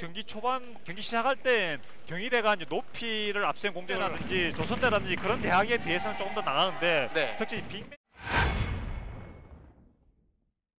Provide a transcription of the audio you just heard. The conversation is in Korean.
경기 초반 경기 시작할 땐 경희대가 이제 높이를 앞선 공대라든지 조선대라든지 그런 대학에 비해서는 조금 더 나가는데 네. 특히 빅